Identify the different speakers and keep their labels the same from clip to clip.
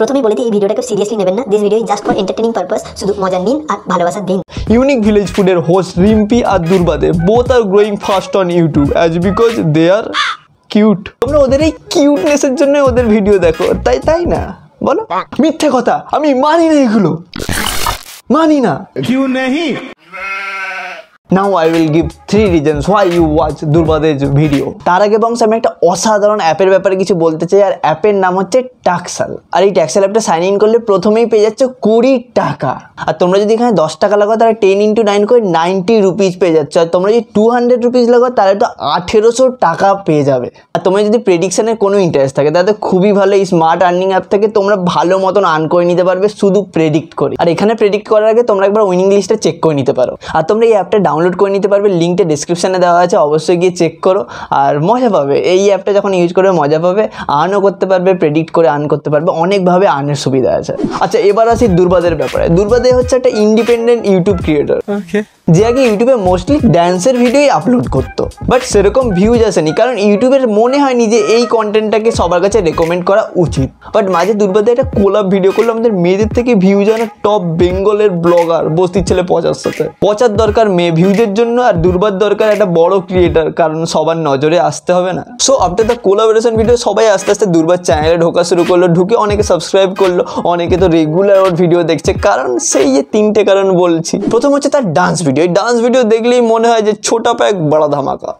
Speaker 1: প্রথমে বলে দিই এই ভিডিওটাকে সিরিয়াসলি নেবেন না। This video just for entertaining purpose শুধু মজা নিন আর ভালোবাসা দিন।
Speaker 2: ইউনিক ভিলেজ ফুডের host Rimpi R Durba both are growing fast on YouTube as because they are cute তোমরা ওদের এই কিউটনেসের জন্য ওদের ভিডিও দেখো তাই তাই না? বলো। মিথ্যে কথা আমি মানি না এগুলো। মানি না।
Speaker 3: কিউ নেহি
Speaker 2: now I will give three reasons why you watch দুর্বাদের video তার আগে বংশ, আমি একটা অসাধারণ অ্যাপের ব্যাপারে কিছু বলতে চাই, আর অ্যাপের নাম হচ্ছে টাক্সাল আর এই ট্যাক্সাল অ্যাপটা সাইন ইন করলে প্রথমেই পেয়ে যাচ্ছে কুড়ি টাকা। আর তোমরা যদি এখানে দশ টাকা লাগাও, তাহলে টেন ইন্টু নাইন করে নাইনটি রুপিস পেয়ে যাচ্ছে। আর তোমরা যদি টু হান্ড্রেড রুপিস লাগাও, তাহলে তো আঠেরোশো টাকা পেয়ে যাবে। আর তোমরা যদি প্রেডিকশনের কোনো ইন্টারেস্ট থাকে, তাহলে খুবই ভালো। এই স্মার্ট আর্নিং অ্যাপ থেকে তোমরা ভালো মতন আর্ন করে নিতে পারবে শুধু প্রেডিক্ট করে। আর এখানে প্রেডিক্ট করার আগে তোমরা একবার উইনিং লিস্টটা চেক করে নিতে পারো। আর তোমরা এই অ্যাপটা ডাউনলোড করে নিতে পারবে লিঙ্কটা ডিসক্রিপশনে দেওয়া আছে অবশ্যই গিয়ে চেক করো আর মজা পাবে। এই অ্যাপটা যখন ইউজ করবে মজা পাবে আর্নও করতে পারবে প্রেডিক্ট করে আর্ন করতে পারবে অনেকভাবে আর্নের সুবিধা আছে। আচ্ছা এবার আসি দুর্বাদের ব্যাপারে। দুর্বাদে হচ্ছে একটা ইন্ডিপেন্ডেন্ট ইউটিউব ক্রিয়েটর যে আগে ইউটিউবে মোস্টলি ড্যান্সের ভিডিওই আপলোড করতো। বাট সেরকম ভিউজ আসেনি কারণ ইউটিউবের মনে হয়নি যে এই কন্টেন্টটাকে সবার কাছে রেকমেন্ড করা উচিত। বাট মাঝে দুর্বাদে একটা কোলাপ ভিডিও করল আমাদের মেয়েদের থেকে ভিউজ আনা টপ বেঙ্গলের ব্লগার বস্তির ছেলে পচার সাথে পচার দরকার মেয়ে ভিউজের জন্য আর দুর্বার দরকার একটা বড় ক্রিয়েটার কারণ সবার নজরে আসতে হবে না। So after the collaboration video সবাই আস্তে আস্তে দুর্বার চ্যানেলে ঢোকা শুরু করল, ঢুকে অনেকে সাবস্ক্রাইব করল, অনেকে তো রেগুলার ওর ভিডিও দেখছে। কারণ সেই যে তিনটে কারণ বলছি। প্রথম হচ্ছে তার ডান্স ভিডিও এই ডান্স ভিডিও দেখলেই মনে হয় যে ছোটা প্যাক, বড় ধামাকা।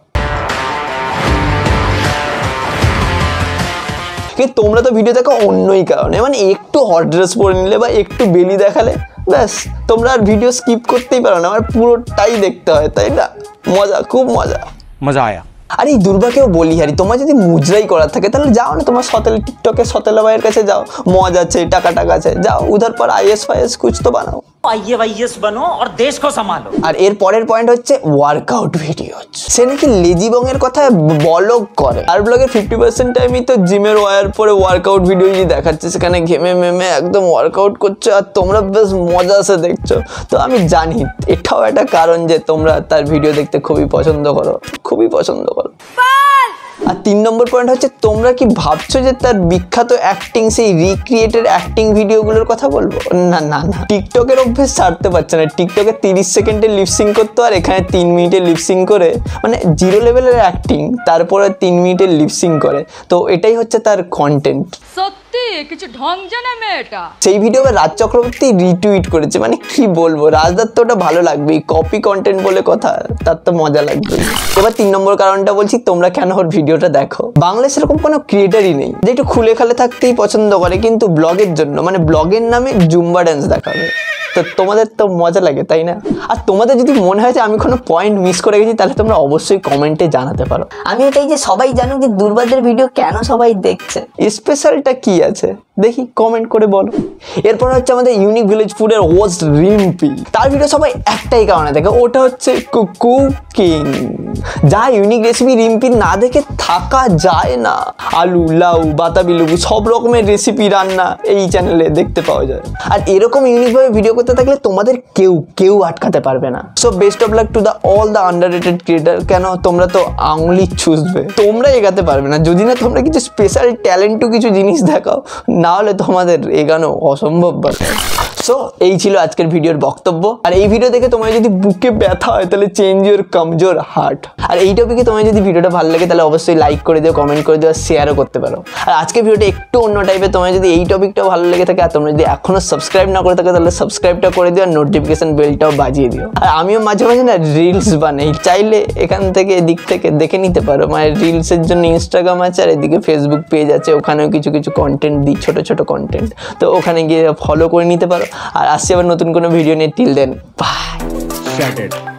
Speaker 2: তোমরা তো ভিডিও দেখো অন্যই কারণে। মানে একটু হট ড্রেস পরে নিলে বা একটু বেলি দেখালে ব্যাস তোমরা আর ভিডিও স্কিপ করতেই পারো না আমার পুরোটাই দেখতে হয় তাই না মজা খুব মজা
Speaker 3: মজা আয়া
Speaker 2: আর এই দুর্গাকেও বলি হারি তোমার যদি মুজরাই করার থাকে তাহলে যাও না তোমার সতেল টিকটকে সতেল ভাইয়ের কাছে যাও। মজ আছে টাকা টাকা আছে যাও উধার পর আইএস ফাইএস কুছ তো বানাও। আর এর পরের পয়েন্ট হচ্ছে ওয়ার্কআউট ভিডিও সে নাকি করে। আর ফিফটি পার্সেন্ট টাইমই তো জিমের পরে ওয়ার্কআউট ভিডিও দেখাচ্ছে সেখানে ঘেমে মেমে একদম ওয়ার্কআউট করছ আর তোমরা বেশ মজা আসে দেখছ। তো আমি জানি এটাও একটা কারণ যে তোমরা তার ভিডিও দেখতে খুবই পছন্দ করো। খুবই পছন্দ করো। আর তিন নম্বর পয়েন্ট হচ্ছে তোমরা কি ভাবছ যে তার বিখ্যাত অ্যাক্টিং সেই রিক্রিয়েটেড অ্যাক্টিং ভিডিওগুলোর কথা বলব? না না না। টিকটকের অভ্যেস ছাড়তে পারছে না। টিকটকে তিরিশ সেকেন্ডে লিপসিং করতো আর এখানে তিন মিনিটে লিপসিং করে মানে জিরো লেভেলের অ্যাক্টিং তারপরে তিন মিনিটে লিপসিং করে। তো এটাই হচ্ছে তার কন্টেন্ট
Speaker 4: কিছু ঢং জানে মেয়েটা।
Speaker 2: সেই ভিডিও রাজ চক্রবর্তী রিটুইট করেছে। মানে কি বলব রাজদার তো ওটা ভালো লাগবেই কপি কন্টেন্ট বলে কথা, তার তো মজা লাগবে। এবার তিন নম্বর কারণটা বলছি, তোমরা কেন ওর ভিডিওটা দেখো? বাংলায় সেরকম কোনো ক্রিয়েটারই নেই, যে একটু খুলে খালে থাকতেই পছন্দ করে, কিন্তু ব্লগের জন্য মানে ব্লগের নামে জুম্বা ড্যান্স দেখাবে। তো তোমাদের তো মজা লাগে তাই না? আর তোমাদের যদি মনে হয় যে আমি কোনো পয়েন্ট মিস করে গেছি তাহলে তোমরা অবশ্যই কমেন্টে জানাতে পারো।
Speaker 1: আমি এটাই যে সবাই জানো যে দুর্বাদের ভিডিও কেন সবাই দেখছে।
Speaker 2: স্পেশালটা কি আছে? দেখি কমেন্ট করে বলো। এরপর হচ্ছে আমাদের ইউনিক ভিলেজ ফুডের হোস্ট রিম্পি তার ভিডিও সবাই একটাই কারণে দেখে, ওটা হচ্ছে কুকিং যা ইউনিক রেসিপি রিম্পি না দেখে থাকা যায় না। আলু, লাউ, বাতাবি, লেবু, সব রকমের রেসিপি রান্না এই চ্যানেলে দেখতে পাওয়া যায়। আর এরকম ইউনিকভাবে ভিডিও করতে থাকলে তোমাদের কেউ কেউ আটকাতে পারবে না। So best of luck to the all the underrated creator কেন, তোমরা তো আঙুলি চুষবে। তোমরা এগাতে পারবে না। যদি না তোমরা কিছু স্পেশাল ট্যালেন্টও কিছু জিনিস দেখাও, না হলে তোমাদের এগানো অসম্ভব ব্যাপার সো এই ছিল আজকের ভিডিওর বক্তব্য। আর এই ভিডিও দেখে তোমার যদি বুকে ব্যথা হয়, তাহলে চেঞ্জ ইউর কমজোর হার্ট আর এই টপিকে তোমার যদি ভিডিওটা ভালো লাগে, তাহলে অবশ্যই লাইক করে দিও কমেন্ট করে দিও, আর শেয়ারও করতে পারো। আর আজকের ভিডিওটা একটু অন্য টাইপের তোমার যদি এই টপিকটাও ভালো লেগে থাকে, আর তোমরা যদি এখনও সাবস্ক্রাইব না করে থাকে, তাহলে সাবস্ক্রাইবটা করে দিও, আর নোটিফিকেশন বেলটাও বাজিয়ে দিও। আর আমিও মাঝে মাঝে না রিলস বানাই। চাইলে এখান থেকে, এদিক থেকে দেখে নিতে পারো। মানে রিলসের জন্য ইনস্টাগ্রাম আছে, আর এদিকে ফেসবুক পেজ আছে, ওখানেও কিছু কিছু কন্টেন্ট দিই, ছোটো ছোটো কন্টেন্ট তো ওখানে গিয়ে ফলো করে নিতে পারো। আর আসছি আবার নতুন কোনো ভিডিও নিয়ে টিল দেন বাই.